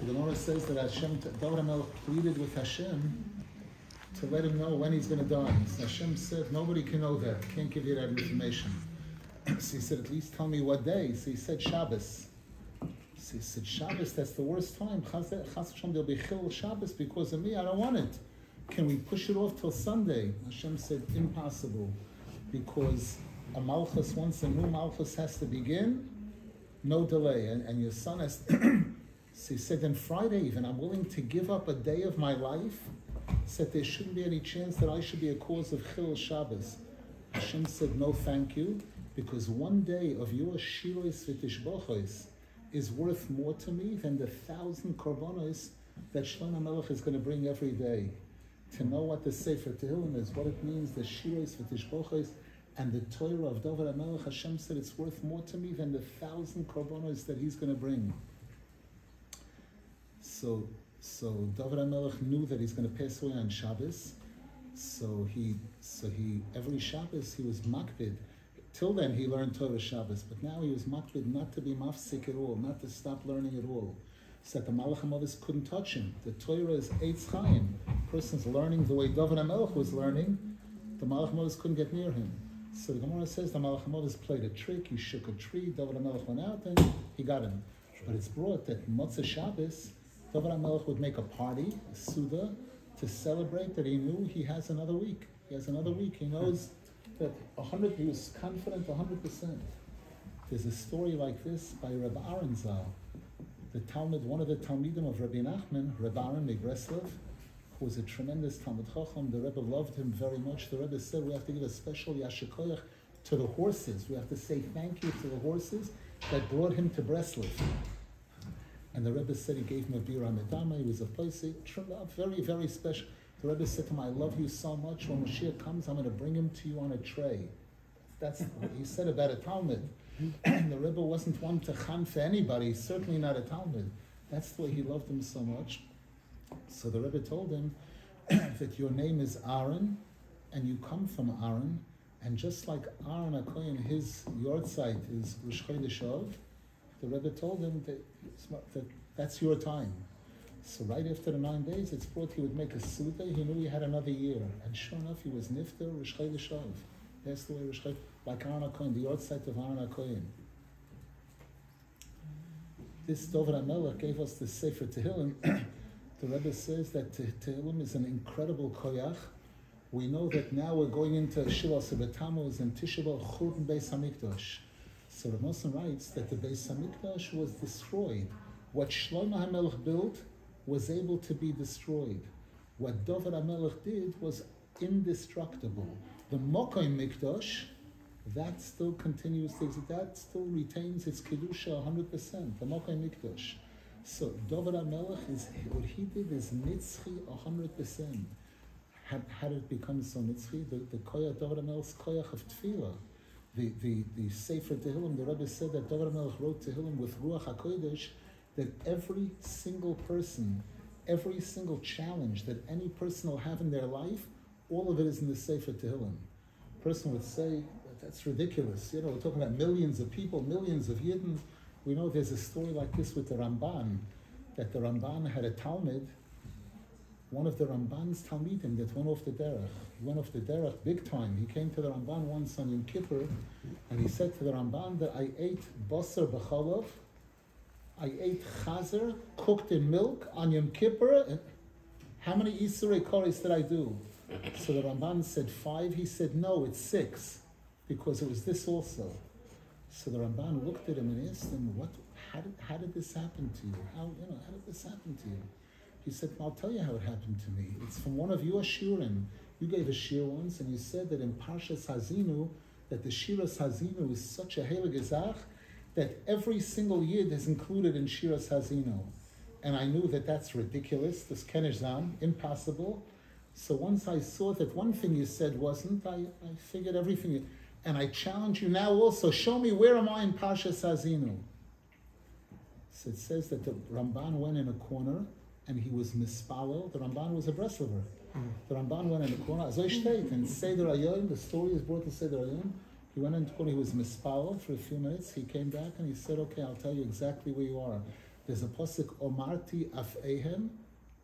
The Gemara says that Hashem, David HaMelech pleaded with Hashem to let him know when he's going to die. So Hashem said, nobody can know that. Can't give you that information. so he said, at least tell me what day. So he said Shabbos. So he said, Shabbos, that's the worst time. Hashem, there'll be chil Shabbos because of me. I don't want it. Can we push it off till Sunday? Hashem said, impossible. Because a Malchus, once a new Malchus has to begin, no delay. And, and your son has, so he said, then Friday even, I'm willing to give up a day of my life. Said there shouldn't be any chance that I should be a cause of Chil Shabbos. Hashem said, no thank you, because one day of your Shirois V'tishbochos is worth more to me than the thousand korbanos that Shlomo Melech is going to bring every day. To know what the Sefer Tehillim is, what it means, the Shirois V'tishbochos, and the Torah of David HaMelech, Hashem said it's worth more to me than the thousand korbanos that he's going to bring. So, so David HaMelech knew that he's going to pass away on Shabbos. So he, so he, every Shabbos he was makbid. Till then he learned Torah Shabbos, but now he was makbid not to be mafsik at all, not to stop learning at all. So that the Malach couldn't touch him. The Torah is Eitz Chaim. Person's learning the way David HaMelech was learning, the Malach couldn't get near him. So the Gemara says the Malach HaMovis played a trick, he shook a tree, David HaMelech went out and he got him. But it's brought that Motzah Shabbos, David HaMelech would make a party, a Suda, to celebrate that he knew he has another week. He has another week. He knows that 100, he was confident 100%. There's a story like this by Reb Aaron Zal, the Talmud, one of the Talmidim of Rabbi Nachman, Reb Aaron MiBreslov, who was a tremendous Talmid Chacham. The Rebbe loved him very much. The Rebbe said we have to give a special Yasher Koyach to the horses. We have to say thank you to the horses that brought him to Breslov. And the Rebbe said he gave him a beer on Medama. He was a place, uh, very, very special. The Rebbe said to him, I love you so much. When Mashiach comes, I'm going to bring him to you on a tray. That's what he said about a Talmud. The Rebbe wasn't one to chan for anybody, certainly not a Talmud. That's the way he loved him so much. So the Rebbe told him that your name is Aaron, and you come from Aaron, and just like Aaron Akoyan, his yahrzeit is Rosh Chodesh the Rebbe told him that, that that's your time. So right after the nine days, it's brought he would make a suda. He knew he had another year, and sure enough, he was nifter Rosh Chodesh That's the way Rosh like Aaron Akoyan, the yahrzeit of Aaron Akoyan. This Dovid HaMelech gave us the Sefer Tehillim. the Rebbe says that Tehillim is an incredible koyach. We know that now we're going into Shilas Tammuz and Tisha B'Av Churban Beis Hamikdash. So Muslim writes that the Beis Hamikdash was destroyed. What Shlomo HaMelech built was able to be destroyed. What David HaMelech did was indestructible. The Mokai Mikdash, that still continues to. That still retains its kedusha 100%. The Mokai Mikdash. So David HaMelech is what he did is nitzchi 100%. Had, did it become so nitzchi? The, the koyach David HaMelech's koyach of tefillah the, the, the Sefer Tehillim, the Rebbe said that David Melech wrote Tehillim with Ruach HaKodesh, that every single person, every single challenge that any person will have in their life, all of it is in the Sefer Tehillim. A person would say, that's ridiculous. You know, we're talking about millions of people, millions of Yidden. We know there's a story like this with the Ramban, that the Ramban had a Talmud one of the Ramban's Talmidim that went off the derech. Went off the derech big time. He came to the Ramban once on Yom Kippur, and he said to the Ramban that I ate basar b'chalov, I ate chazer cooked in milk on Yom Kippur. And how many Isurei Koris did I do? So the Ramban said five. He said no, it's six, because it was this also. So the Ramban looked at him and asked him, "What? How did, how did this happen to you? How you know? How did this happen to you?" He said, I'll tell you how it happened to me. It's from one of your shiurim. You gave a shir once, and you said that in Parshas Hazinu, that the Shiras Hazinu is such a Heilig that every single yid is included in Shiras Hazinu. And I knew that that's ridiculous, this Kenezam, impossible. So once I saw that one thing you said wasn't, I, I figured everything. And I challenge you now also, show me where am I in Parshas Hazinu? So it says that the Ramban went in a corner and he was mispalo. The Ramban was a Breslover. Mm. The Ramban went in the corner. As I state in Seder the story is brought to Seder Ayon. He went in the corner. He was mispalo for a few minutes. He came back and he said, "Okay, I'll tell you exactly where you are." There's a pasuk Omarti af ehem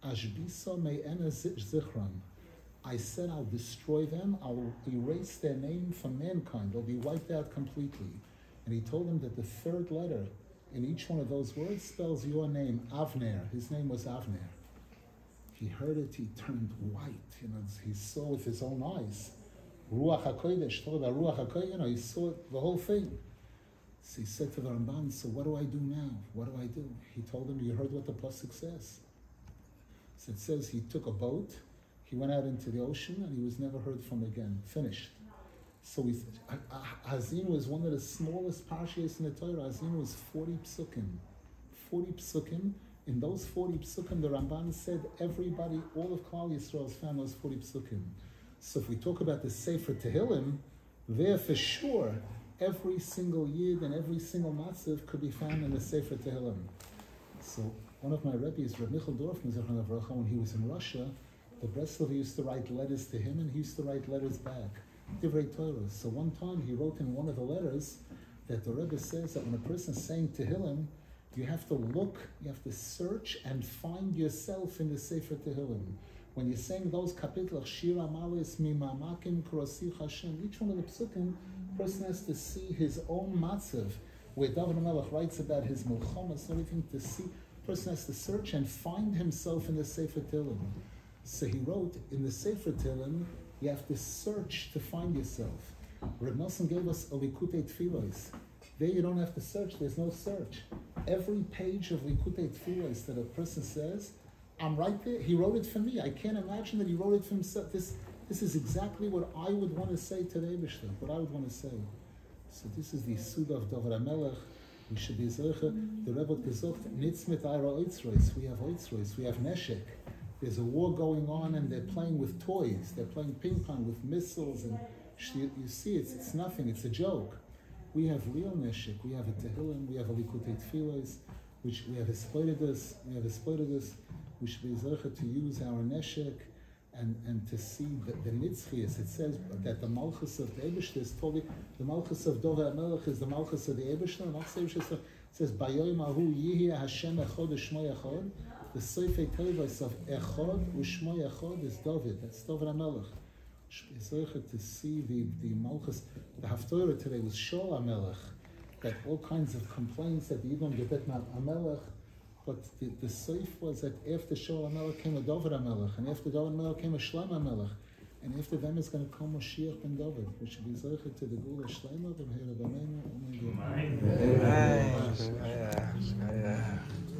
ashbisa me'ena zichram. I said I'll destroy them. I'll erase their name from mankind. They'll be wiped out completely. And he told them that the third letter in each one of those words spells your name, Avner. His name was Avner. He heard it. He turned white. You know, he saw with his own eyes. Ruach HaKodesh, told about Ruach HaKodesh, you know, he saw the whole thing. So he said to the Ramban, so what do I do now? What do I do? He told him, you heard what the Pasuk says. So it says he took a boat, he went out into the ocean, and he was never heard from again. Finished. So we, said, Hazin was one of the smallest parshas in the Torah. Hazin was 40 psukim. 40 psukim. In those 40 psukim, the Ramban said everybody, all of Klal Yisrael's found those 40 psukim. So if we talk about the Sefer Tehillim, there for sure, every single yid and every single matziv could be found in the Sefer Tehillim. So one of my rabbis, Reb Michel Dorfman, when he was in Russia, the Breslov used to write letters to him and he used to write letters back. Divrei Torah. So one time he wrote in one of the letters that the Rebbe says that when a person is saying Tehillim, you have to look, you have to search and find yourself in the Sefer Tehillim. When you're saying those kapitals, Shir HaMaalos, Mimamakim, Kurasich Hashem, each one of the psukim, person has to see his own matzav, where David Melech writes about his milchomas, everything to see. Person has to search and find himself in the Sefer Tehillim. So he wrote in the Sefer Tehillim, you have to search to find yourself. Reb gave us a Likutei Tfilos. There you don't have to search, there's no search. Every page of Likutei Tfilos that a person says, I'm right there. He wrote it for me. I can't imagine that he wrote it for himself. This, this is exactly what I would want to say to the Eibishter, what I would want to say. So this is the Sud of David Melech. We should be Zerche. The Rebbe gesagt, Nitz mit Eira Oitzreis. We have Oitzreis. We have Neshek there's a war going on and they're playing with toys. They're playing ping pong with missiles and you, see it's, it's nothing, it's a joke. We have real neshik, we have a tehillim, we have a likutei tefillos, which we have exploited we have exploited. We should be zeichet to use our neshik and, and to see the, the nitzchias. It says that the malchus of the Ebishter is totally, the malchus of Dova Melech is the malchus of the Ebishter, and also it says, Bayoim ahu yihi Hashem echod shmo echod, the Sefer Tevos of Echod Ushmo Echod is David. That's David HaMelech. To see the, the Malchus, the Haftorah today was Shaul HaMelech, that all kinds of complaints that the Yidom get HaMelech, but the, the Seif was that after Shaul HaMelech came a David HaMelech, and after David HaMelech came a Shlomo HaMelech, and after them is going to come Moshiach ben David, which should be Zeicha to the Gula Shleima, ben Hera B'Meinu, Amen. Amen. Amen.